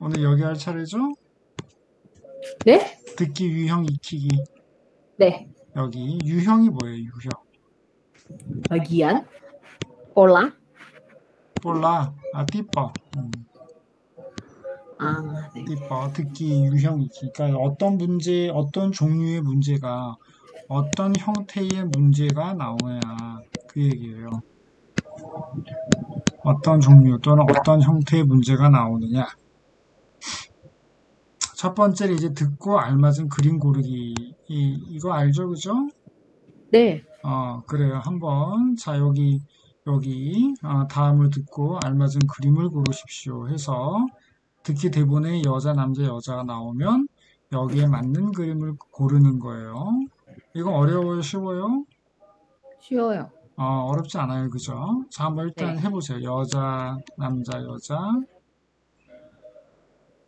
오늘 여기 할 차례죠? 네? 듣기, 유형, 익히기. 네. 여기 유형이 뭐예요? 유형. bagian pola. 몰라. 아, 띠뻐. 음, 아, 네. 띠뻐. 듣기, 유형, 익히기. 그러니까 어떤 문제, 어떤 종류의 문제가, 어떤 형태의 문제가 나오냐. 그 얘기예요. 어떤 종류 또는 어떤 형태의 문제가 나오느냐. 첫 번째는 이제 듣고 알맞은 그림 고르기. 이, 이거 알죠? 그죠? 네. 어, 그래요. 한번, 자, 여기, 여기, 아, 다음을 듣고 알맞은 그림을 고르십시오 해서, 듣기 대본에 여자, 남자, 여자가 나오면, 여기에 맞는 그림을 고르는 거예요. 이거 어려워요? 쉬워요? 쉬워요. 어, 어렵지 않아요. 그죠? 자, 한번 일단 네. 해보세요. 여자, 남자, 여자.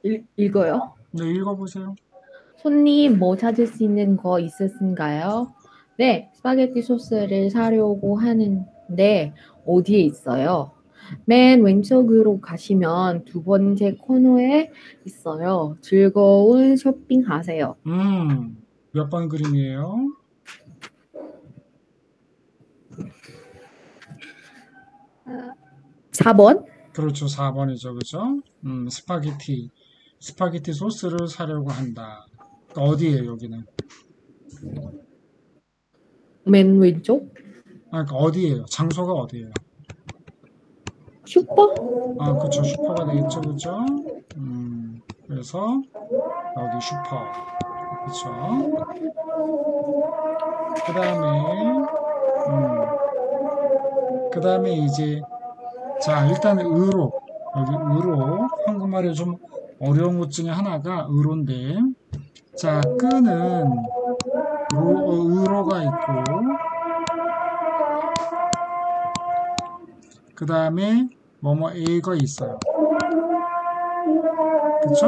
읽, 읽어요. 네, 읽어보세요. 손님 뭐 찾을 수 있는 거 있으신가요? 네, 스파게티 소스를 사려고 하는데 어디에 있어요? 맨 왼쪽으로 가시면 두 번째 코너에 있어요. 즐거운 쇼핑하세요. 음, 몇 번 그림이에요? 4번? 그렇죠. 4번이죠. 그죠? 음, 스파게티. 스파게티 소스를 사려고 한다. 그러니까 어디에요, 여기는? 맨 왼쪽? 아, 그러니까 어디에요? 장소가 어디에요? 슈퍼? 아, 그쵸. 슈퍼가 되겠죠. 그죠? 음, 그래서 여기 슈퍼. 그쵸. 그 다음에, 음, 그 다음에 이제, 자, 일단 의로. 여기 의로. 한국말에 좀 어려운 것 중에 하나가 의로인데, 자, 끄는 로, 어, 의로가 있고, 그 다음에 뭐뭐 A가 있어요. 그쵸?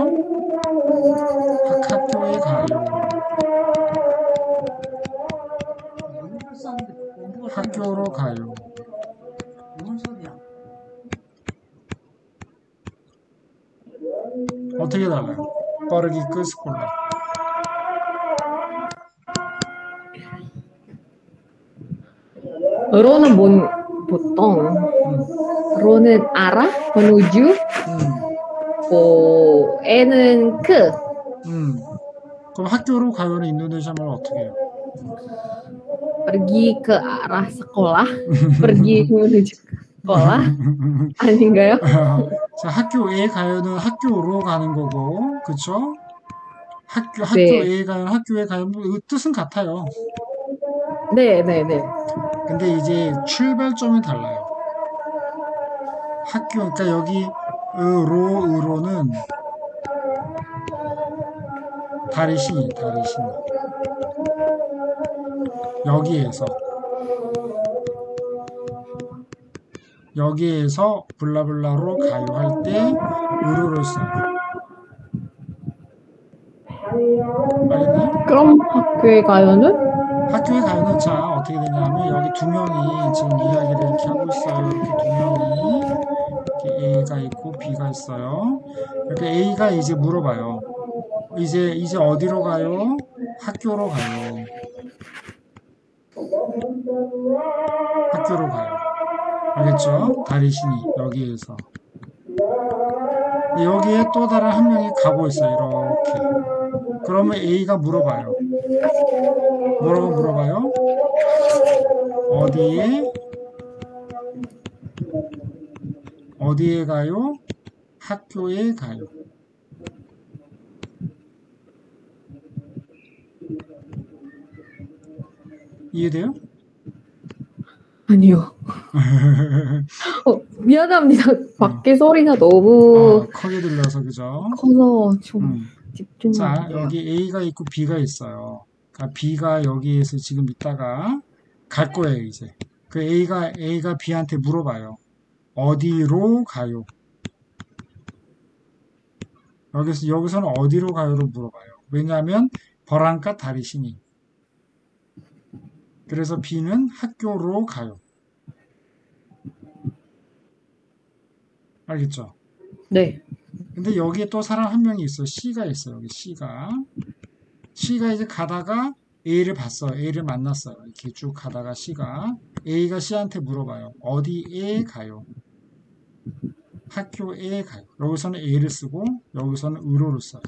학- 학교에 가요. 학교로 가요. 어떻게 달라요? 빠르기 끝 골라. 로는 뭔 보통 로는 알아? menuju 음, 뭐 애는 그 음. 그럼 학교로 가요는 인도네시아 말로 어떻게 해요? pergi ke arah sekolah pergi menuju sekolah 아닌가요? 자, 학교에 가요는 학교로 가는 거고, 그쵸? 학교, 네. 학교에 가요, 학교에 가요. 뭐, 이 뜻은 같아요. 네, 네, 네. 근데 이제 출발점이 달라요. 학교, 그러니까 여기 으로, 으로는 다리시, 다리시. 여기에서 여기에서 블라블라로 가요 할 때 으로를 써요. 알겠나요? 그럼 학교에 가요는 학교에 가요는 자 어떻게 되냐면 여기 두 명이 지금 이야기를 이렇게 하고 있어요. 이렇게 두 명이 이렇게 A가 있고 B가 있어요. 이렇게 A가 이제 물어봐요. 이제 이제 어디로 가요? 학교로 가요. 학교로 가요. 알겠죠? 다리신이 여기에서 여기에 또 다른 한 명이 가고 있어요. 이렇게. 그러면 A가 물어봐요. 뭐라고 물어봐요? 어디에 어디에 가요? 학교에 가요. 이해돼요? 아니요. 어, 미안합니다. 밖에 소리가 너무 어, 크게 들려서 그죠? 커서 좀 음. 집중이 자. 여기 A가 있고 B가 있어요. 그러니까 B가 여기에서 지금 있다가 갈 거예요, 이제. 그 A가, A가 B한테 물어봐요. 어디로 가요? 여기서, 여기서는 어디로 가요로 물어봐요. 왜냐하면, 버랑가 다리시니. 그래서 B는 학교로 가요. 알겠죠? 네. 근데 여기에 또 사람 한 명이 있어. C가 있어. 여기 C가. C가 이제 가다가 A를 봤어. A를 만났어요. 이렇게 쭉 가다가 C가 A가 C한테 물어봐요. 어디에 가요? 학교에 가요. 여기서는 A를 쓰고 여기서는 의로를 써요.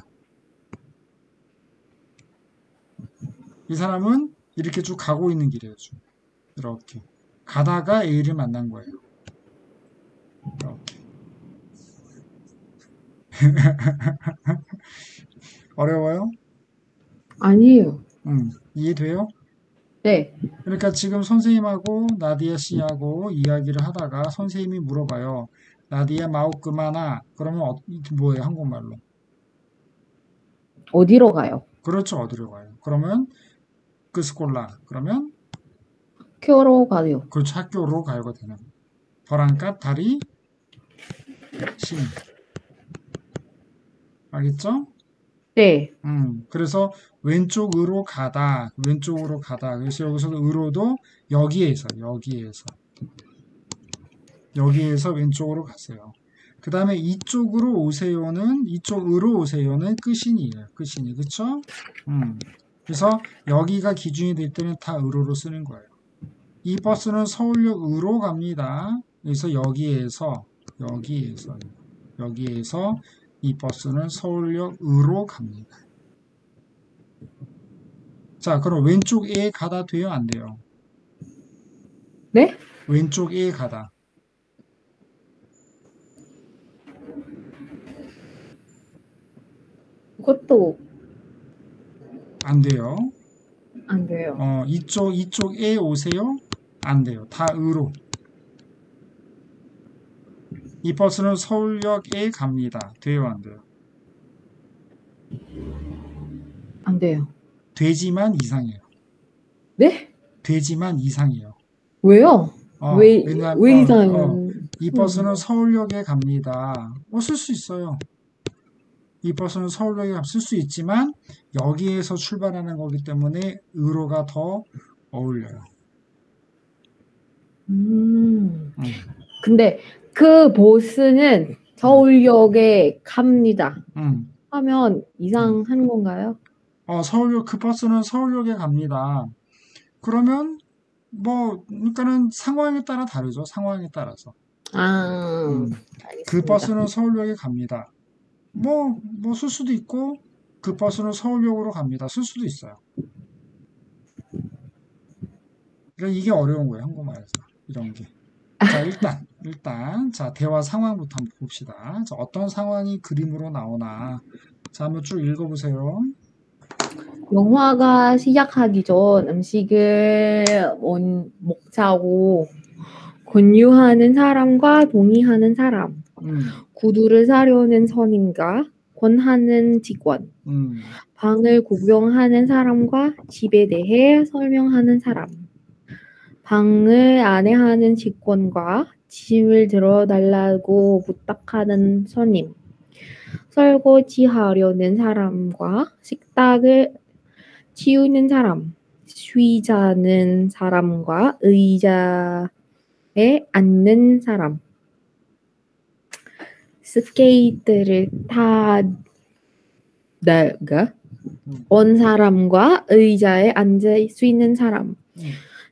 이 사람은 이렇게 쭉 가고 있는 길이에요. 쭉. 이렇게 가다가 A를 만난 거예요. 이렇게 어려워요? 아니에요. 응. 이해돼요? 네. 그러니까 지금 선생님하고 나디아 씨하고 이야기를 하다가 선생님이 물어봐요. 나디아 마우크마나 그러면 어, 뭐예요? 한국말로. 어디로 가요? 그렇죠. 어디로 가요? 그러면 그 스콜라. 그러면 학교로 가요. 그렇죠. 학교로 가요가 되는. 버랑갓 다리 신. 알겠죠? 네. 음, 그래서 왼쪽으로 가다, 왼쪽으로 가다. 그래서 여기서 으로도 여기에서, 여기에서, 여기에서 왼쪽으로 갔어요. 그 다음에 이쪽으로 오세요는, 이쪽으로 오세요는 끝인이에요. 끝인이, 그쵸? 음, 그래서 여기가 기준이 될 때는 다 으로로 쓰는 거예요. 이 버스는 서울역으로 갑니다. 그래서 여기에서, 여기에서, 여기에서 이 버스는 서울역으로 갑니다. 자, 그럼 왼쪽에 가다 돼요? 안 돼요? 네? 왼쪽에 가다. 그것도 안 돼요. 안 돼요. 어, 이쪽, 이쪽에 오세요? 안 돼요. 다 으로. 이 버스는 서울역에 갑니다. 돼요? 안 돼요? 안 돼요. 되지만 이상해요. 네? 되지만 이상해요. 왜요? 어, 왜, 왜냐- 왜 어, 이상해요? 어. 이 버스는 서울역에 갑니다. 뭐 쓸 수 있어요. 이 버스는 서울역에 쓸수 있지만 여기에서 출발하는 거기 때문에 의로가 더 어울려요. 음. 음. 근데 그 버스는 서울역에 갑니다. 음. 하면 이상한 건가요? 어, 서울역 그 버스는 서울역에 갑니다. 그러면 뭐 그러니까는 상황에 따라 다르죠. 상황에 따라서. 아, 음. 그 버스는 서울역에 갑니다. 뭐, 뭐 쓸 수도 있고, 그 버스는 서울역으로 갑니다. 쓸 수도 있어요. 그러니까 이게 어려운 거예요, 한국말에서. 이런 게. 자, 일단, 일단, 자, 대화 상황부터 한번 봅시다. 자, 어떤 상황이 그림으로 나오나. 자, 한번 쭉 읽어보세요. 영화가 시작하기 전 음식을 온- 먹자고 권유하는 사람과 동의하는 사람, 음, 구두를 사려는 선임과 권하는 직원, 음, 방을 구경하는 사람과 집에 대해 설명하는 사람, 방을 안내하는 직원과 짐을 들어달라고 부탁하는 손님, 설거지하려는 사람과 식탁을 치우는 사람, 쉬자는 사람과 의자에 앉는 사람, 스케이트를 타다가 온 사람과 의자에 앉을 수 있는 사람, 음.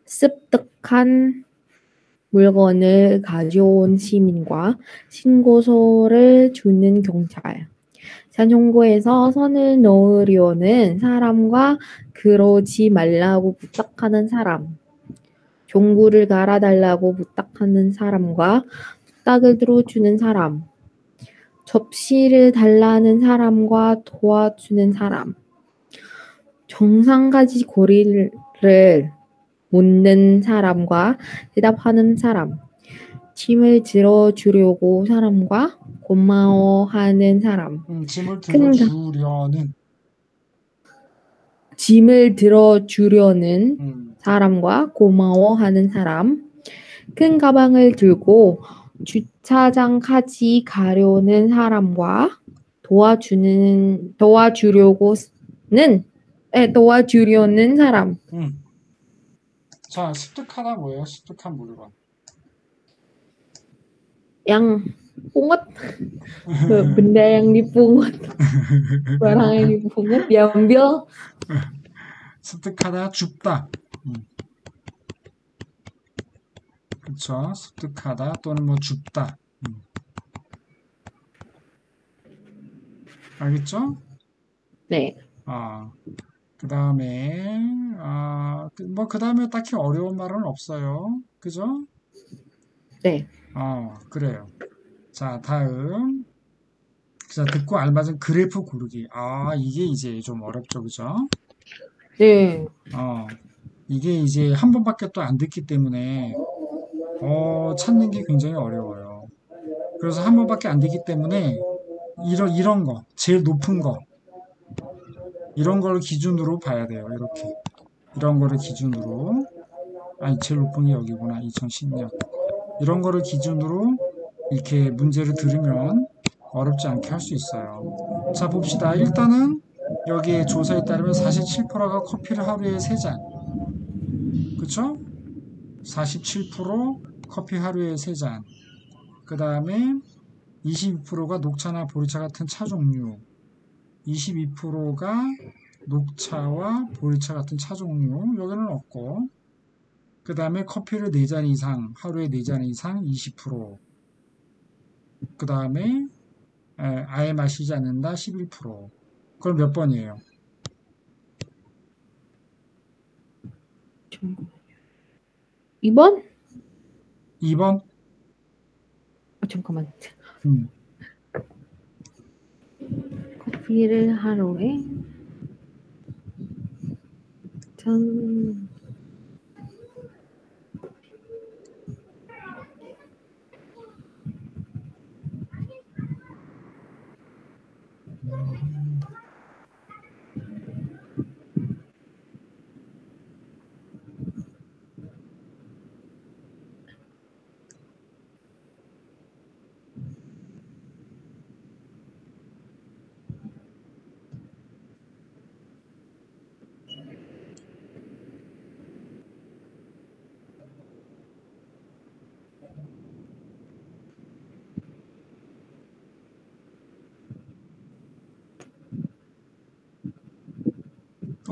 습득한 물건을 가져온 시민과 신고서를 주는 경찰, 자전거에서 선을 넣으려는 사람과 그러지 말라고 부탁하는 사람, 종구를 갈아달라고 부탁하는 사람과 부탁을 들어주는 사람, 접시를 달라는 사람과 도와주는 사람, 정상가지 고리를 묻는 사람과 대답하는 사람, 짐을 들어주려고 사람과 고마워하는 사람, 음, 짐을 큰 들어주려는, 짐을 들어주려는 음, 사람과 고마워하는 사람, 큰 가방을 들고 주차장까지 가려는 사람과 도와주는 도와주려고는 에, 도와주려는 사람, 음. 자, 습득하다 뭐예요? 습득한 물건. 양 pungut. Benda yang dipungut. Barang yang dipungut diambil. 습득하다, 줍다. 음. 그쵸? 습득하다 또는 뭐 줍다. 음. 알겠죠? 네. 아, 그 다음에, 아, 뭐, 그 다음에 딱히 어려운 말은 없어요. 그죠? 네. 어, 그래요. 자, 다음. 자, 듣고 알맞은 그래프 고르기. 아, 이게 이제 좀 어렵죠, 그죠? 네. 어, 이게 이제 한 번밖에 또 안 듣기 때문에, 어, 찾는 게 굉장히 어려워요. 그래서 한 번밖에 안 듣기 때문에, 이런, 이런 거, 제일 높은 거, 이런 걸 기준으로 봐야 돼요, 이렇게. 이런 거를 기준으로. 아니, 제일 높은 게 여기구나, 2010년. 이런 거를 기준으로 이렇게 문제를 들으면 어렵지 않게 할 수 있어요. 자, 봅시다. 일단은 여기에 조사에 따르면 47%가 커피를 하루에 3잔. 그쵸? 47% 커피 하루에 3잔. 그 다음에 22%가 녹차나 보리차 같은 차 종류. 22%가 녹차와 보리차 같은 차 종류. 여기는 없고. 그 다음에 커피를 4잔 이상, 하루에 4잔 이상 20%. 그 다음에 아예 마시지 않는다 11%. 그럼 몇 번이에요? 2번? 2번? 아, 잠깐만. 음. 커피를 하루에 전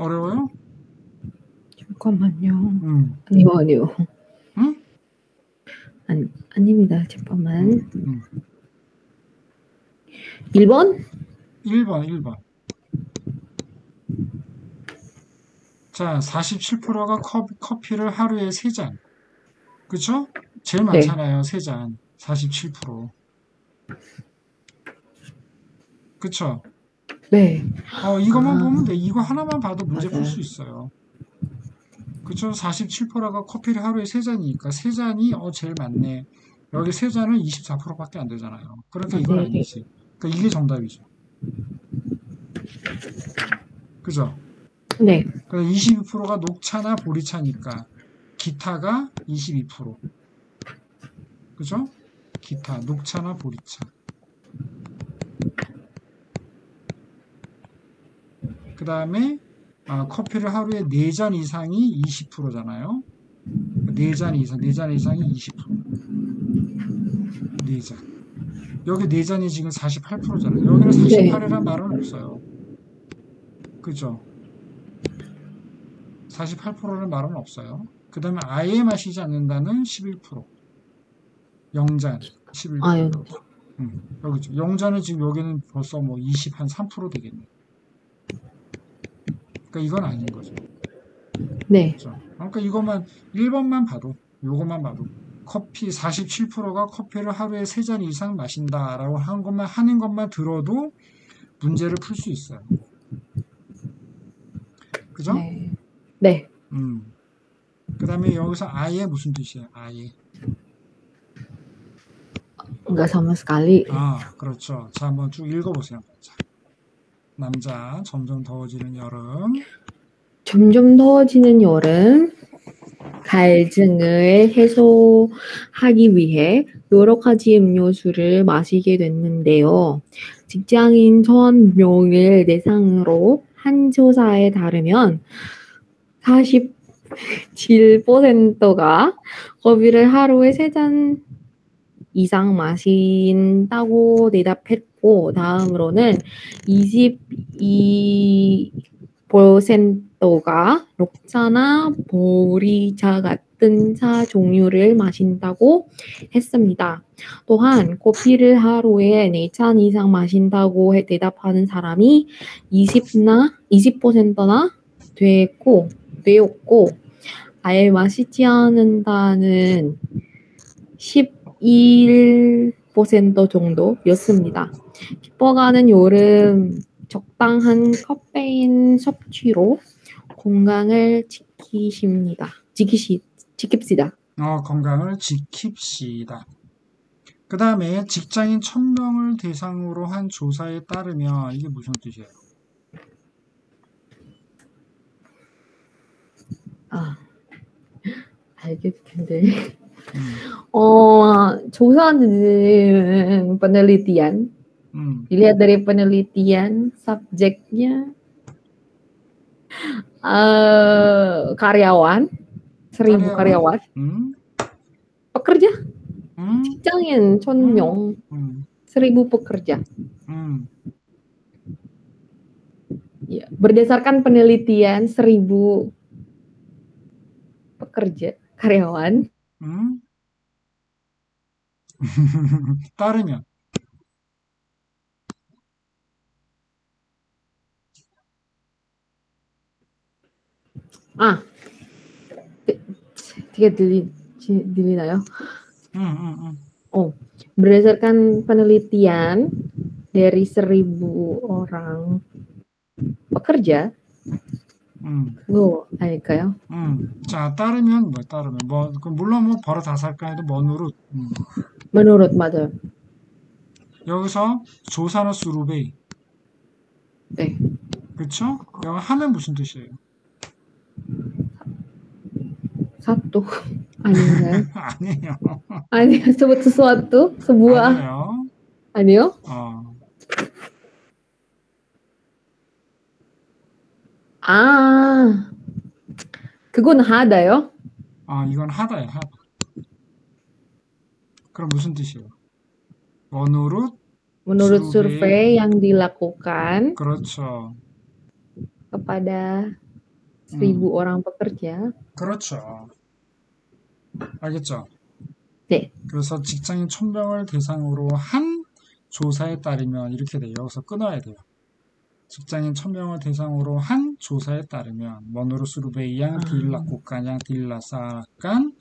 어려워요? 잠깐만요. 음. 아니요, 아니요. 응? 아니, 아닙니다. 잠깐만. 음. 1번? 1번, 1번. 자, 47%가 커피를 하루에 3잔. 그쵸? 제일 네. 많잖아요, 3잔. 47%. 그쵸? 네. 어, 이것만 아. 보면 돼. 이거 하나만 봐도 문제 풀. 수 있어요. 그쵸? 47%가 커피를 하루에 3잔이니까 3잔이 어, 제일 많네. 여기 3잔은 24%밖에 안 되잖아요. 그러니까 이건 네. 아니지. 그러니까 이게 정답이죠. 그죠? 네. 그래서 22%가 녹차나 보리차니까 기타가 22%. 그죠? 기타, 녹차나 보리차. 그 다음에 아, 커피를 하루에 4잔 이상이 20%잖아요. 4잔 이상, 4잔 이상이 20%. 4잔. 여기 4잔이 지금 48%잖아요. 여기는 네. 48이라는 말은 없어요. 그죠? 48%는 말은 없어요. 그 다음에 아예 마시지 않는다는 11%. 영잔 11%. 아, 영 음, 여기죠. 영잔은 지금 여기는 벌써 뭐 20, 한 3% 되겠네. 그러니까 이건 아닌 거죠. 네. 그렇죠? 그러니까 이것만 1번만 봐도 요것만 봐도 커피 47%가 커피를 하루에 3잔 이상 마신다라고 한 것만 하는 것만 들어도 문제를 풀 수 있어요. 그죠? 네. 네. 음. 그다음에 여기서 아예 무슨 뜻이에요? 아예. Enggak sama sekali. 아, 그렇죠. 자, 한번 쭉 읽어 보세요. 자, 남자, 점점 더워지는 여름. 점점 더워지는 여름 갈증을 해소하기 위해 여러 가지 음료수를 마시게 됐는데요. 직장인 1000명을 대상으로 한 조사에 따르면 47%가 커피를 하루에 3잔 이상 마신다고 대답했 고 다음으로는 22%가 녹차나 보리차 같은 차 종류를 마신다고 했습니다. 또한 커피를 하루에 4잔 이상 마신다고 해- 대답하는 사람이 20나 20%나 됐고 되었고 아예 마시지 않는다는 11% 정도였습니다. 피뻐가는 여름 적당한 카페인 섭취로 건강을 지키십니다. 지키시 지킵시다. 어, 건강을 지킵시다. 그 다음에 직장인 1000명을 대상으로 한 조사에 따르면 이게 무슨 뜻이에요? 아 알겠는데. 음, Oh, 조사는 penelitian. 음, Dilihat dari penelitian, subjeknya eh karyawan, seribu karyawan. karyawan, 음, pekerja, 음, 직장인 천명, 음, seribu pekerja. 음, Ya, berdasarkan penelitian seribu pekerja, karyawan, 음. 따르면 ah, tiga dili, dilinayo. 음, 음, 음. Berdasarkan penelitian dari seribu orang pekerja, 음, 그거 아닐까요? 음. 자, 따르면 뭐 따르면 뭐 그 물론 뭐 바로 다살까에도 먼으로 음. Menurut 맞아요. 여기서 조사는 수루베이 네. 그쵸? 여기 하면 무슨 뜻이에요? Satu 아닌가요? 아니에요. 아니요, sebut sesuatu, sebuah 아니에요. 아니요? 어, 아, 그건 하다요? 아, 이건 하다야, 하다. 그럼 무슨 뜻이에요? 원으로 Menurut Survei. survei yang dilakukan 그렇죠. kepada seribu orang pekerja, 그렇죠. 알겠죠? 네. 그래서 직장인 1000명을 대상으로 한 조사에 따르면 이렇게 돼요. 여기서 끊어야 돼요. 직장인 1000명을 대상으로 한 조사에 따르면 survei yang 아. dilakukan yang dilaksanakan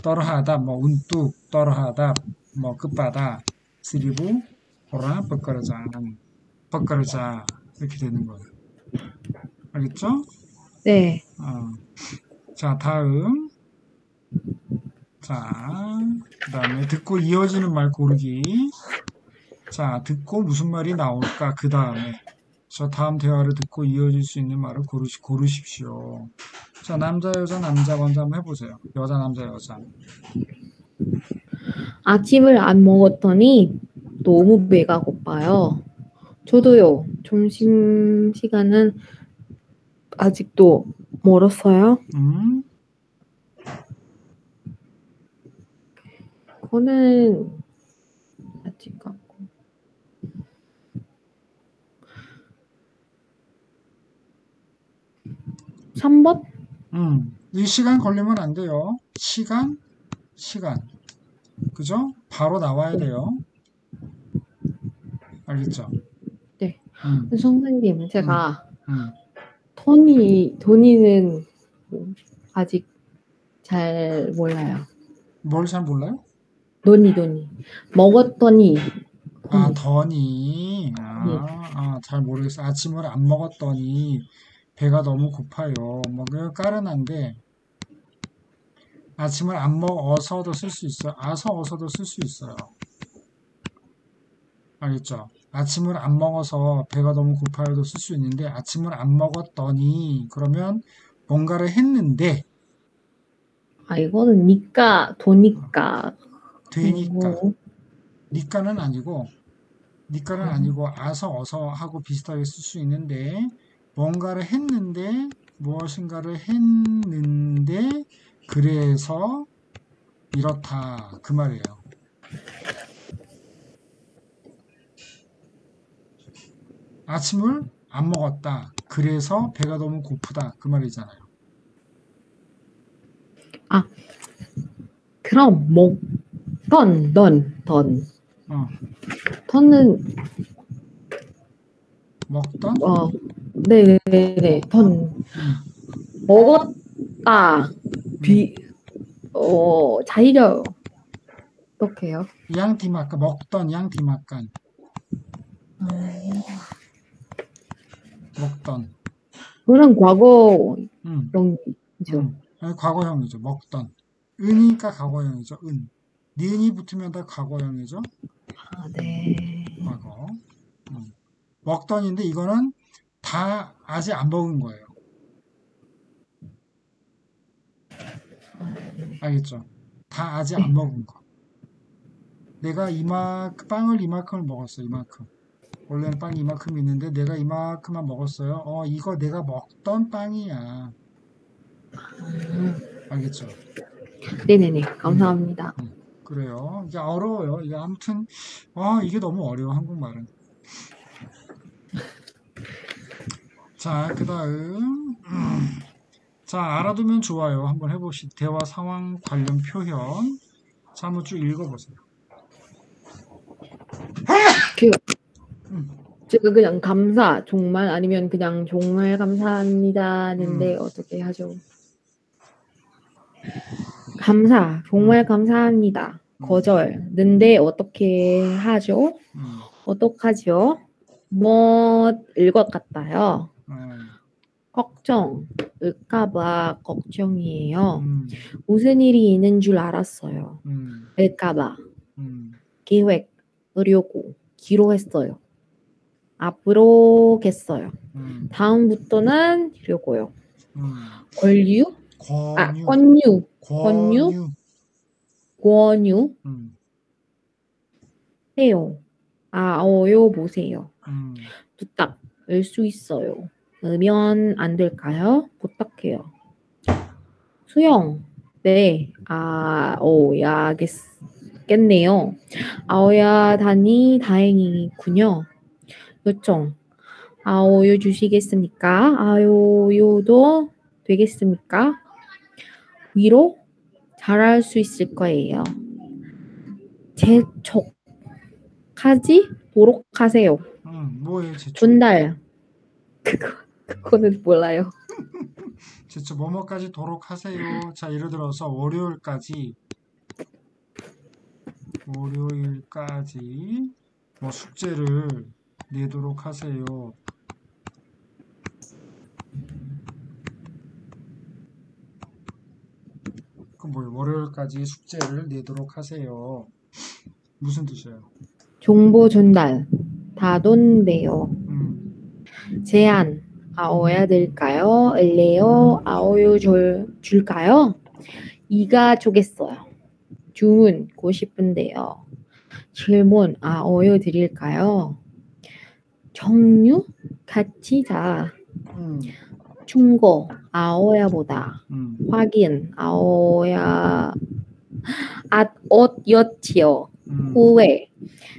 terhadap 뭐 untuk terhadap 뭐 kepada seribu orang pekerjaan pekerja 이렇게 되는 거예요. 알겠죠? 네. 어. 자, 다음. 자, 그 다음에 듣고 이어지는 말 고르기. 자, 듣고 무슨 말이 나올까? 그 다음에. 저 다음 대화를 듣고 이어질 수 있는 말을 고르시, 고르십시오. 자, 남자, 여자, 남자 먼저 한번 해보세요. 여자, 남자, 여자. 아침을 안 먹었더니 너무 배가 고파요. 저도요. 점심 시간은 아직도 멀었어요. 음, 그거는 아직 같고. 3번? 음. 이 시간 걸리면 안 돼요. 시간, 시간. 그죠? 바로 나와야 돼요. 알겠죠? 네. 음, 선생님, 제가 음. 토니, 토니는 아직 잘 몰라요. 뭘 잘 몰라요? 노니, 노니. 먹었더니, 아. 더니. 아, 예. 아, 잘 모르겠어. 아침을 안 먹었더니 배가 너무 고파요. 뭐, 그 까른한데, 아침을 안 먹어서도 쓸 수 있어요. 아서 어서도 쓸 수 있어요. 알겠죠? 아침을 안 먹어서 배가 너무 고파요도 쓸 수 있는데, 아침을 안 먹었더니, 그러면 뭔가를 했는데, 아, 이거는 니까, 도니까. 되니까. 그리고 니까는 아니고 니까는 아니고 아서 어서 하고 비슷하게 쓸 수 있는데 뭔가를 했는데 무엇인가를 했는데 그래서 이렇다 그 말이에요. 아침을 안 먹었다. 그래서 배가 너무 고프다. 그 말이잖아요. 그럼 먹던 던, 던. 어, 던은 먹던 어, 네네네, 던. 먹었다. 비, 어, 자이려. 어떡해요? 양티마까 먹던 양티마깐 먹던 그런 과거 음. 음. 아니, 과거형이죠. 먹던 은이니까 과거형이죠. 은 니은이 붙으면 다 과거형이죠. 아, 네. 과거 음. 먹던인데 이거는 다 아직 안 먹은 거예요. 알겠죠? 다 아직 안 먹은 거. 내가 이마 빵을 이만큼을 먹었어. 이만큼. 원래는 빵이 이만큼 있는데 내가 이만큼만 먹었어요. 어, 이거 내가 먹던 빵이야. 알겠죠? 네네네. 감사합니다. 그래요. 이게 어려워요. 이게 아무튼 아 이게 너무 어려워 한국말은. 자, 그 다음 자 알아두면 좋아요. 한번 해보시. 대화 상황 관련 표현. 자, 한번 쭉 읽어보세요. 그, 지금 그냥 감사, 정말 아니면 그냥 정말 감사합니다는데 어떻게 하죠? 감사, 정말 감사합니다. 거절, 는데 어떻게 하죠? 음, 어떡하죠? 뭐일 것 같아요? 음, 걱정, 을까봐 걱정이에요. 음, 무슨 일이 있는 줄 알았어요. 음, 을까봐. 음, 계획, 으려고, 기로했어요. 앞으로겠어요. 음, 다음부터는 이려고요. 음. 권유? 아, 권유, 권유, 권유, 권유, 음, 해요. 아, 어 요, 보세요. 음, 부탁, 을수 있어요. 으면 안 될까요? 부탁해요. 수영, 네, 아, 오, 야겠네요. 아오야 다니 다행이군요. 요청, 아오요 주시겠습니까? 아오요도 되겠습니까? 위로 잘할 수 있을 거예요. 재촉하지 도록 하세요. 음, 뭐예요, 제초? 전달. 그거 그거는 몰라요. 제초 뭐뭐까지 도록 하세요. 자, 예를 들어서 월요일까지 월요일까지 뭐 숙제를 내도록 하세요. 그 뭐예요? 월요일까지 숙제를 내도록 하세요. 무슨 뜻이에요? 정보 전달. 다돈데요. 음, 제안. 아오야 될까요? 을래요? 아오요 줄, 줄까요? 이가 좋겠어요. 주문 고 싶은데요. 질문 아오요 드릴까요? 정류 같이 자. 음, 충고 아오야 보다. 음, 확인 아오야 앗옷 였지요. 음, 후회.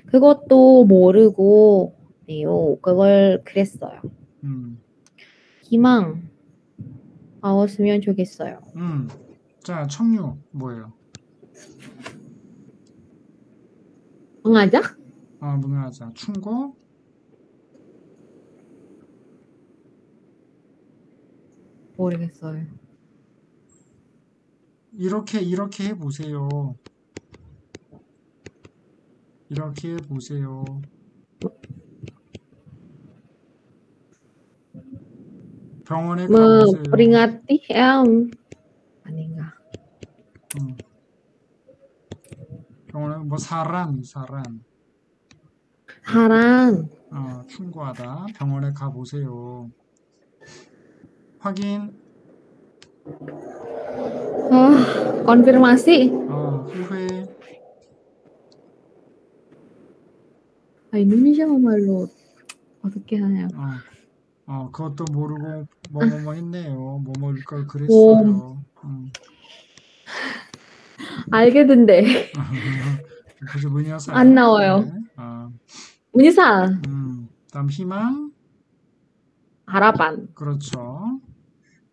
그것도 모르고 네요. 그걸 그랬어요. 음, 희망. 아웠으면 좋겠어요. 음. 자, 청유 뭐예요? 응하자? 아, 문화자. 충고 모르겠어요 이렇게 이렇게 해보세요. 이렇게 해보세요. 병원에 뭐 가보세요. peringati em 아닌가 음. 병원에 뭐 사람 사람 사랑 어, 충고하다 병원에 가보세요. 확인 아, konfirmasi 어, 아, 인도네시아 말로 어떻게 하냐 어, 어, 그것도 모르고 뭐뭐뭐 했네요. 뭐뭐일 걸 그랬어요. 음. 알겠는데 그죠 문이어서 안 나와요. 아, 문희사 음, 다음 희망 harapan. 그렇죠.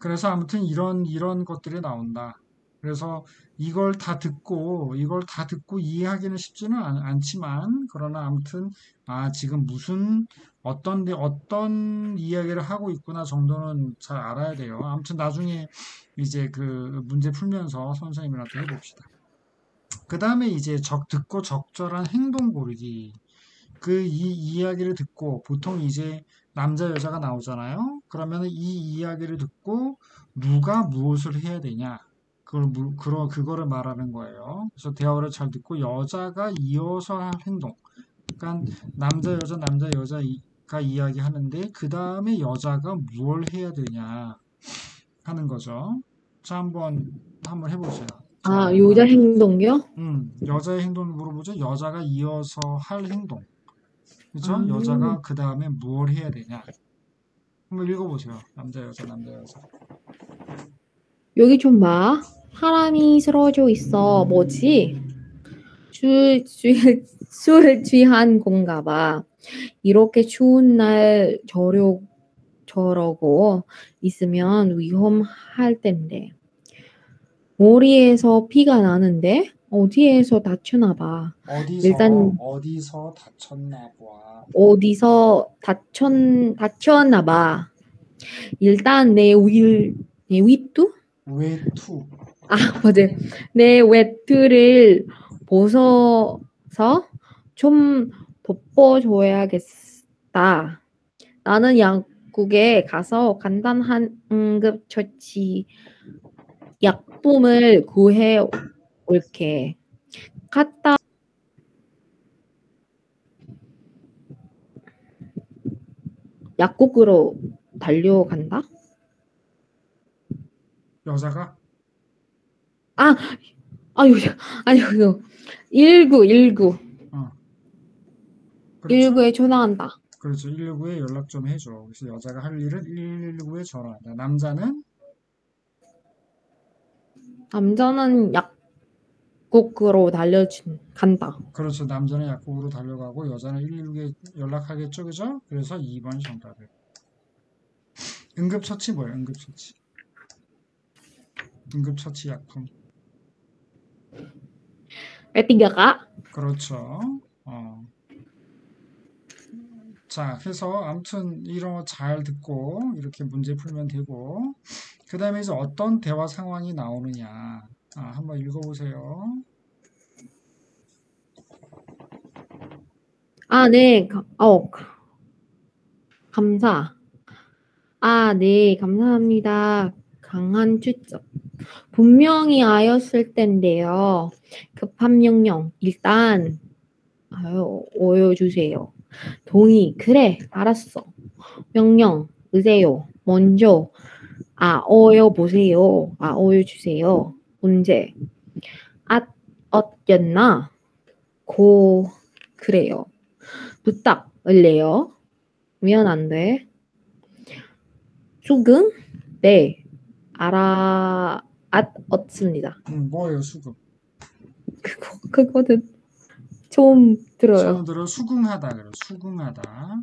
그래서 아무튼 이런, 이런 것들이 나온다. 그래서 이걸 다 듣고, 이걸 다 듣고 이해하기는 쉽지는 않, 않지만, 그러나 아무튼, 아, 지금 무슨, 어떤, 데- 어떤 이야기를 하고 있구나 정도는 잘 알아야 돼요. 아무튼 나중에 이제 그 문제 풀면서 선생님이랑 또 해봅시다. 그 다음에 이제 적, 듣고 적절한 행동 고르기. 그 이 이야기를 듣고 보통 이제 남자 여자가 나오잖아요. 그러면 이 이야기를 듣고 누가 무엇을 해야 되냐? 그걸 무, 그러, 그거를 말하는 거예요. 그래서 대화를 잘 듣고 여자가 이어서 할 행동. 그러니까 남자 여자 남자 여자가 이야기하는데 그 다음에 여자가 뭘 해야 되냐 하는 거죠. 자 한번 한번 해보세요. 아, 자, 여자 행동이요? 음, 여자의 행동을 물어보죠. 여자가 이어서 할 행동. 그죠? 아. 여자가 그 다음에 뭘 해야 되냐. 한번 읽어보세요. 남자, 여자, 남자, 여자. 여기 좀 봐. 사람이 쓰러져 있어. 뭐지? 술, 술, 술 취한 건가 봐. 이렇게 추운 날 저러, 저러고 있으면 위험할 텐데. 머리에서 피가 나는데 어디에서 다쳤나 봐. 어디서, 일단- 어디서 다쳤나 봐. 어디서 다쳤, 다쳤나 봐. 일단 내 위, 내 위뚜? 외투. 아, 맞아. 내 외투를 벗어서 좀 덮어줘야겠다. 나는 약국에 가서 간단한 응급처치 약품을 구해 올게. 갔다 약국으로 달려간다? 여자가? 아, 아유, 아유, 이거 19, 19, 그렇죠. 19에 전화한다. 그렇죠. 119에 연락 좀 해줘. 그래서 여자가 할 일은 119에 전화한다. 남자는 남자는 약 국으로 달려진 간다. 그렇죠. 남자는 약국으로 달려가고 여자는 119에 연락하겠죠. 그죠? 그래서 2번이 정답이에요. 응급처치 뭐예요? 응급처치. 응급처치 약품. 왜 tiga kak? 그렇죠. 어. 자, 그래서 아무튼 이런 거 잘 듣고 이렇게 문제 풀면 되고 그 다음에 이제 어떤 대화 상황이 나오느냐 아, 한번 읽어보세요. 아, 네, 가- 어, 가- 감사. 아, 네, 감사합니다. 강한 추적. 분명히 아였을 텐데요. 급한 명령. 일단, 아유, 오여주세요. 동의. 그래, 알았어. 명령. 으세요. 먼저, 아, 어여 보세요. 아, 어여 주세요. 문제. 아, 어였나? 고, 그래요. 부탁을래요. 미안한데. 수긍? 네. 알아, 앗, 얻습니다. 음, 뭐예요, 수긍? 그거, 그거는 처음 들어요. 처음 들어 수긍하다 그래요. 수긍하다.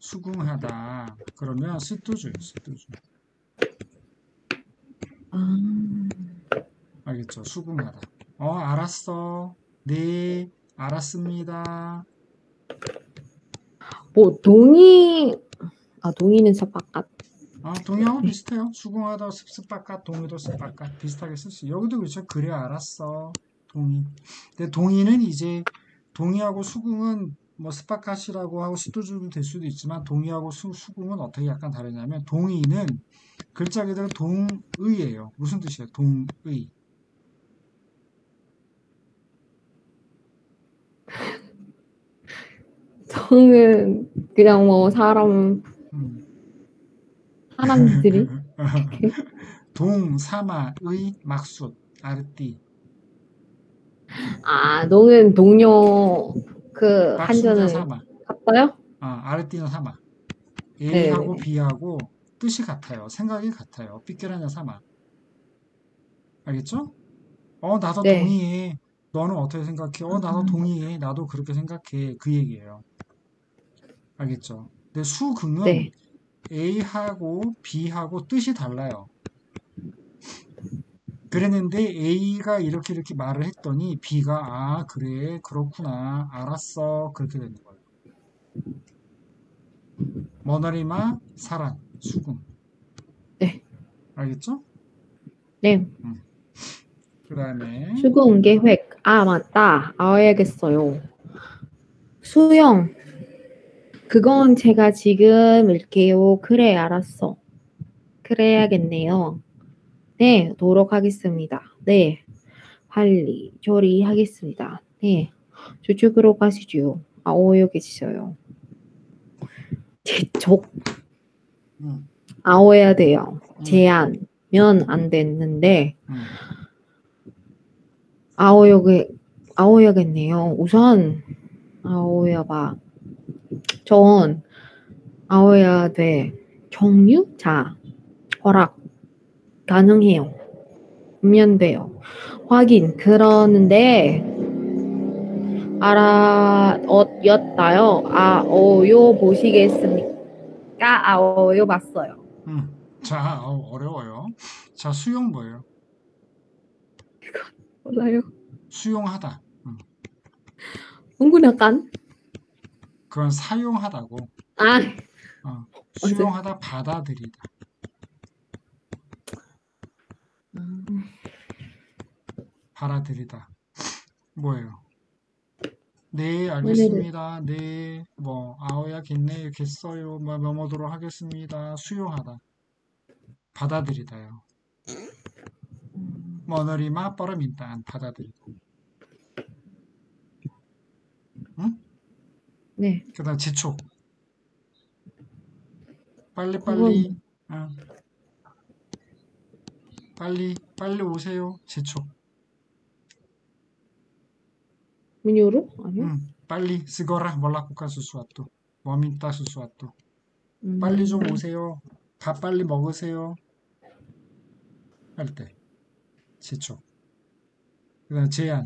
수긍하다. 그러면 스투주, 스투주. 아, 알겠죠? 수긍하다. 어, 알았어. 네, 알았습니다. 뭐, 동의, 아, 동의는 사바깥. 아, 동의하고 비슷해요. 수긍하다, 습습바깥, 동의도 습바깥 비슷하게 쓸 수. 여기도 그렇죠. 그래, 알았어. 동의. 근데 동의는 이제 동의하고 수긍은 뭐 습바깥이라고 하고 시도주도 될 수도 있지만 동의하고 수, 수긍은 어떻게 약간 다르냐면 동의는 글자 그대로 동의예요. 무슨 뜻이에요? 동의. 저는 그냥 뭐, 사람, 음. 사람들이. 동, 사마, 의, 막숫, 아르띠. 아, 너는 동료, 그, 사마. 갔어요? 아, 아르띠는 사마. 네, A하고 네. B하고 뜻이 같아요. 생각이 같아요. 삐끼라냐 사마. 알겠죠? 어, 나도 네. 동의해. 너는 어떻게 생각해? 어, 나도 아. 동의해. 나도 그렇게 생각해. 그 얘기예요. 알겠죠? 근데 수긍은 네. A하고 B하고 뜻이 달라요. 그랬는데 A가 이렇게 이렇게 말을 했더니 B가 아 그래 그렇구나 알았어 그렇게 되는 거예요. 머나리마 사랑 수금 네. 알겠죠? 네. 그 다음에 수공 계획. 아, 맞다. 알아야겠어요. 수영. 그건 제가 지금 읽게요. 그래, 알았어. 그래야겠네요. 네, 노력하겠습니다. 네. 빨리 조리하겠습니다. 네. 저쪽으로 가시죠. 아, 오요 계시어요. 제쪽 음, 아워야 돼요. 음, 제한면 안 됐는데 음, 아오야게 아오야겠네요. 우선 아오야 봐. 전 아오야 돼. 종류 자 허락 가능해요. 면 돼요. 확인 그러는데 알아 어였다요. 아오요 보시겠습니까? 아오요 봤어요. 음. 자 어, 어려워요. 자 수용 뭐예요? 몰라요. 수용하다. 음, menggunakan 그건 사용하다고. 아 어, 수용하다 받아들이다. 받아들이다. 뭐예요? 네, 알겠습니다. 네, 뭐, 아오야 겠네, 겠어요. 뭐, 넘어도록 하겠습니다. 수용하다. 받아들이다요. 머너리마 뻐름인단 받아들이다. 네. 그 다음 재촉. 빨리 빨리, 어. 빨리, 빨리 오세요. 재촉. menyuruh 아니요? 음, 빨리 쓰거라 몰라쿠카 수수와또 워민따 수수와또 음. 빨리 좀 오세요 밥 빨리 먹으세요 할때 재촉 그다음 제안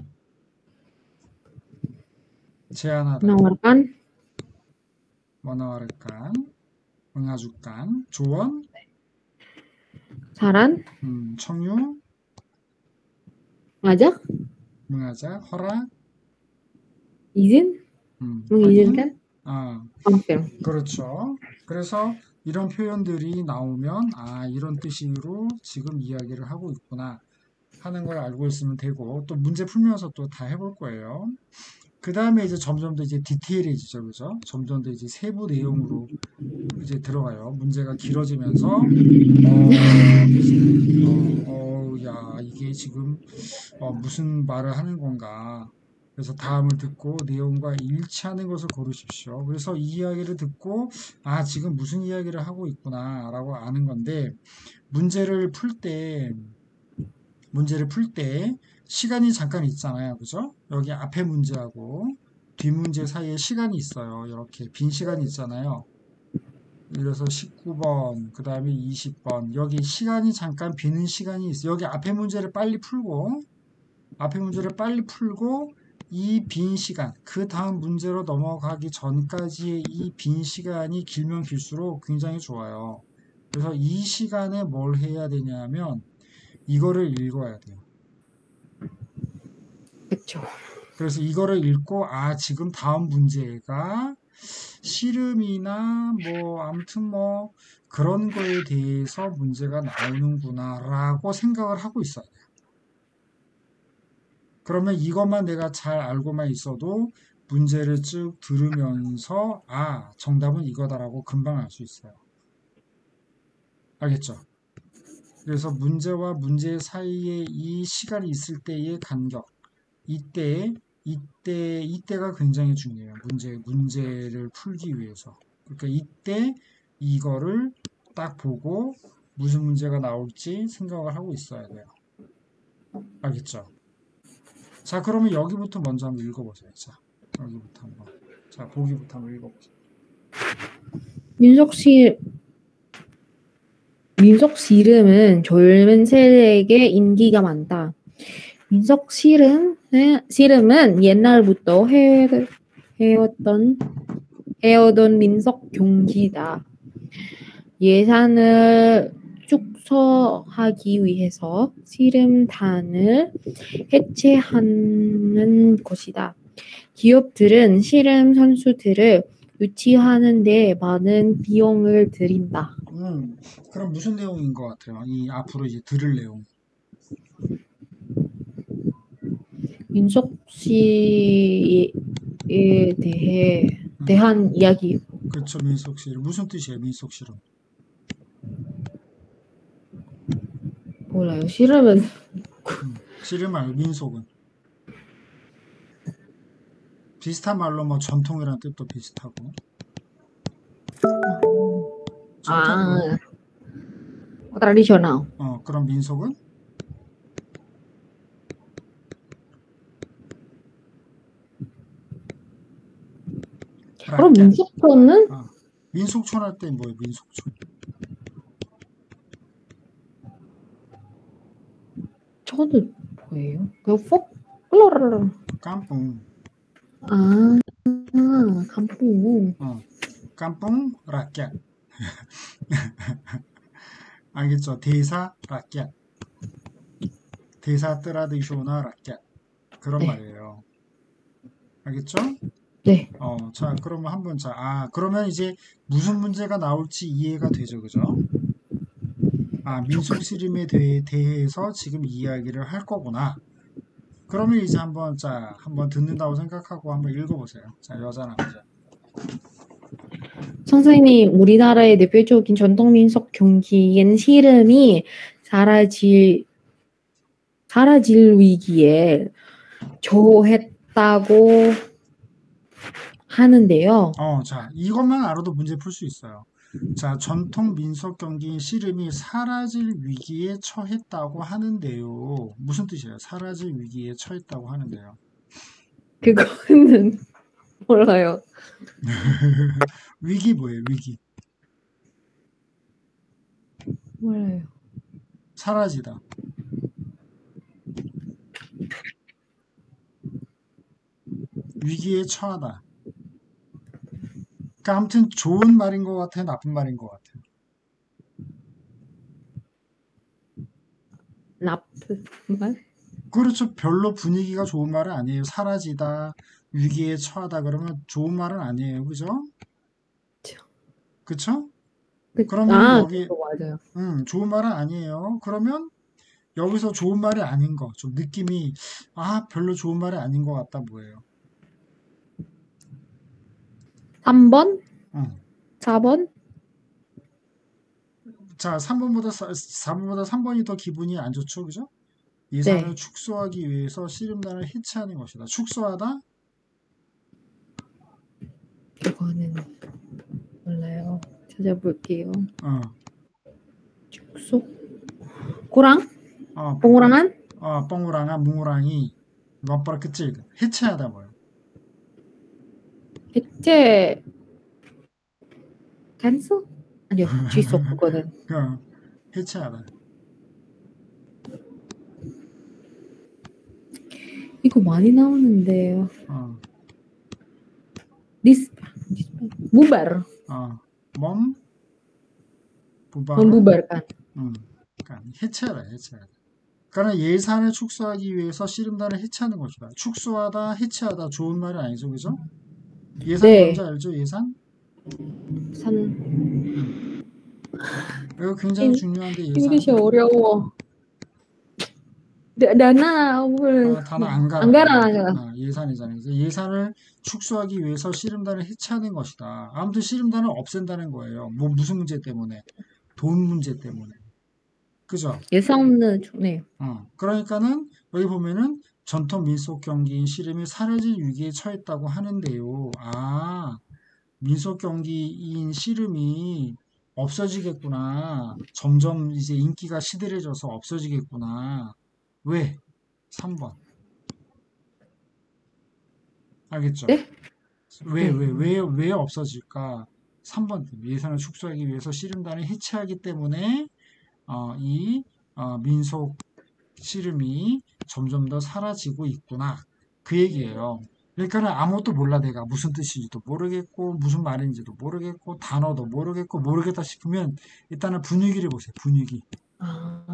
제안하다 menawarkan 원어와르깐 응아주깐 조언 saran 음, 청유 ngajak 응하자 허락 izin 음, mengizinkan 아, confirm 그렇죠. 그래서 이런 표현들이 나오면 아 이런 뜻으로 지금 이야기를 하고 있구나 하는 걸 알고 있으면 되고 또 문제 풀면서 또 다 해볼 거예요. 그 다음에 이제 점점 더 이제 디테일해지죠, 그죠? 점점 더 이제 세부 내용으로 이제 들어가요. 문제가 길어지면서 어, 어, 어, 야 이게 지금 어, 무슨 말을 하는 건가? 그래서 다음을 듣고 내용과 일치하는 것을 고르십시오. 그래서 이 이야기를 듣고 아 지금 무슨 이야기를 하고 있구나라고 아는 건데 문제를 풀 때 문제를 풀때 시간이 잠깐 있잖아요. 그죠? 여기 앞에 문제하고 뒷 문제 사이에 시간이 있어요. 이렇게 빈 시간이 있잖아요. 그래서 19번, 그 다음에 20번. 여기 시간이 잠깐 비는 시간이 있어요. 여기 앞에 문제를 빨리 풀고, 앞에 문제를 빨리 풀고, 이 빈 시간, 그 다음 문제로 넘어가기 전까지의 이 빈 시간이 길면 길수록 굉장히 좋아요. 그래서 이 시간에 뭘 해야 되냐면, 이거를 읽어야 돼요. 그렇죠. 그래서 이거를 읽고 아 지금 다음 문제가 씨름이나 뭐 아무튼 뭐 그런 거에 대해서 문제가 나오는구나라고 생각을 하고 있어야 돼요. 그러면 이것만 내가 잘 알고만 있어도 문제를 쭉 들으면서 아 정답은 이거다라고 금방 알 수 있어요. 알겠죠? 그래서 문제와 문제 사이에 이 시간이 있을 때의 간격 이때 이때 이때가 굉장히 중요해요. 문제 문제를 풀기 위해서. 그러니까 이때 이거를 딱 보고 무슨 문제가 나올지 생각을 하고 있어야 돼요. 알겠죠? 자, 그러면 여기부터 먼저 한번 읽어보세요. 자, 여기부터 한번. 자, 보기부터 한번 읽어보세요. 민석 씨 민석 씨 이름은 젊은 세대에게 인기가 많다. 민석 씨름 씨름은 옛날부터 해 해왔던 해오던 민속 경기다. 예산을 축소하기 위해서 씨름단을 해체하는 것이다. 기업들은 씨름 선수들을 유치하는 데 많은 비용을 들인다. 음, 그럼 무슨 내용인 것 같아요? 이 앞으로 이제 들을 내용. 민석 씨에 대해 대한 이야기 그렇죠, 민속 씨름. 무슨 뜻이에요, 민속 씨름? 몰라요. 씨름은 씨름 말고 민속은? 비슷한 말로 뭐 전통이란 뜻도 비슷하고. 아 tradisional. 어, 그럼 민속은? 그럼 민속촌은 민속촌 할 때 뭐예요, 민속촌? 저도 뭐예요? 그 포클로르 깜뿡. 아, 아 간풍 어, 깜뿡 라켓. 알겠죠? 대사 라켓. 대사 뜨라디쇼나 라켓. 그런 네. 말이에요. 알겠죠? 네. 어, 자, 그러면 한번 자, 아, 그러면 이제 무슨 문제가 나올지 이해가 되죠, 그죠? 아, 민속 씨름에 대해, 대해서 지금 이야기를 할 거구나. 그러면 이제 한번 자, 한번 듣는다고 생각하고 한번 읽어보세요. 자, 여자 남자. 선생님, 우리나라의 대표적인 전통 민속 경기인 씨름이 사라질 사라질 위기에 처했다고 하는데요. 어, 자, 이것만 알아도 문제 풀 수 있어요. 자, 전통 민속 경기인 씨름이 사라질 위기에 처했다고 하는데요. 무슨 뜻이에요? 사라질 위기에 처했다고 하는데요. 그거는 몰라요. 위기 뭐예요? 위기. 몰라요. 사라지다. 위기에 처하다. 그러니까 아무튼 좋은 말인 것 같아요? 나쁜 말인 것 같아요? 나쁜 말? 그렇죠. 별로 분위기가 좋은 말은 아니에요. 사라지다, 위기에 처하다 그러면 좋은 말은 아니에요. 그죠? 그쵸. 그, 그러면 아, 여기- 맞아요. 음, 좋은 말은 아니에요. 그러면 여기서 좋은 말이 아닌 거, 좀 느낌이, 아, 별로 좋은 말이 아닌 것 같다, 뭐예요? 3번? 응. 4번? 자, 3번보다, 4번보다 3번이 더 기분이 안 좋죠, 그죠? 예산을 네. 축소하기 위해서 씨름단을 해체하는 것이다. 축소하다? 그거는 몰라요. 찾아볼게요. 어, 축소? 고랑? 어, 봉우랑한? 어, 뻥우랑아, 뭉우랑이, 너빠라 그치? 해체하다, 뭐예요? 해체 캔슬? 아니요 취소 그거는 그, 해체하다. 이거 많이 나오는데요. 어, 디스 bubar 어, 몸, 부바, membubarkan 음, 그러니까 해체하다, 해체하다. 그러니까 예산을 축소하기 위해서 씨름단을 해체하는 것이다. 축소하다, 해체하다, 좋은 말이 아니죠, 그죠? 예산 네. 뭔지 알죠, 예산? 산 이거 굉장히 잉- 중요한데 예산. 어려워. 다- dana 뭘 어, 단어 안 가라. 안 가라, 안가라. 어, 예산이잖아요. 예산을 축소하기 위해서 씨름단을 해체하는 것이다. 아무튼 씨름단을 없앤다는 거예요. 뭐 무슨 문제 때문에? 돈 문제 때문에. 그죠? 예상 없는 네. 어, 그러니까는 여기 보면은 전통 민속 경기인 씨름이 사라질 위기에 처했다고 하는데요. 아, 민속 경기인 씨름이 없어지겠구나. 점점 이제 인기가 시들해져서 없어지겠구나. 왜? 3번. 알겠죠? 네? 왜, 왜, 왜, 왜 없어질까? 3번. 예산을 축소하기 위해서 씨름단을 해체하기 때문에 어, 이 어, 민속 씨름이 점점 더 사라지고 있구나. 그 얘기예요. 그러니까는 아무것도 몰라 내가 무슨 뜻인지도 모르겠고 무슨 말인지도 모르겠고 단어도 모르겠고 모르겠다 싶으면 일단은 분위기를 보세요. 분위기. 아,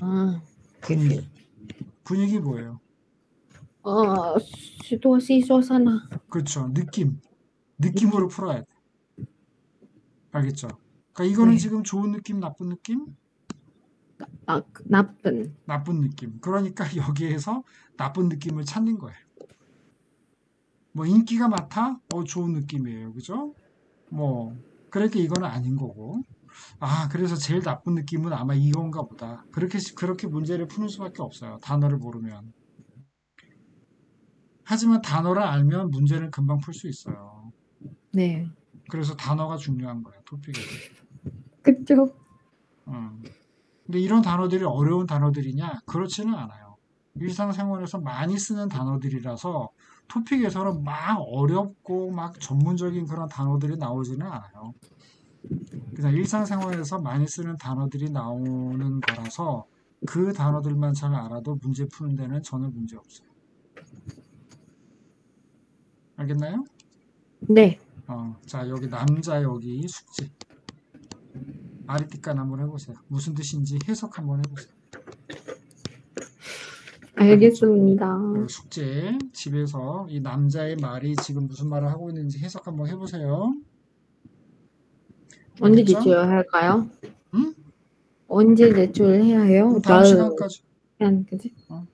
아, 분위기. 분위기 뭐예요? 어, situasi suasana. 그렇죠. 느낌. 느낌으로 풀어야 돼. 알겠죠? 그러니까 이거는 네. 지금 좋은 느낌, 나쁜 느낌? 아, 나쁜. 나쁜 느낌. 그러니까 여기에서 나쁜 느낌을 찾는 거예요. 뭐 인기가 많다? 어 좋은 느낌이에요. 그죠? 뭐 그러니까 이거는 아닌 거고. 아, 그래서 제일 나쁜 느낌은 아마 이건가 보다. 그렇게 그렇게 문제를 푸는 수밖에 없어요. 단어를 모르면. 하지만 단어를 알면 문제는 금방 풀 수 있어요. 네. 그래서 단어가 중요한 거예요. 토픽에서. 그쵸? 음. 근데 이런 단어들이 어려운 단어들이냐? 그렇지는 않아요. 일상생활에서 많이 쓰는 단어들이라서 토픽에서는 막 어렵고 막 전문적인 그런 단어들이 나오지는 않아요. 그냥 일상생활에서 많이 쓰는 단어들이 나오는 거라서 그 단어들만 잘 알아도 문제 푸는 데는 전혀 문제 없어요. 알겠나요? 네. 어, 자, 여기 남자 여기 숙제. 아리띠깐 한번 해보세요. 무슨 뜻인지 해석 한번 해보세요. 알겠습니다. 그 숙제 집에서 이 남자의 말이 지금 무슨 말을 하고 있는지 해석 한번 해보세요. 언제 알겠죠? 제출할까요? 응? 언제 제출해야 해요? 다음 나를 시간까지. 그냥 그지? 어,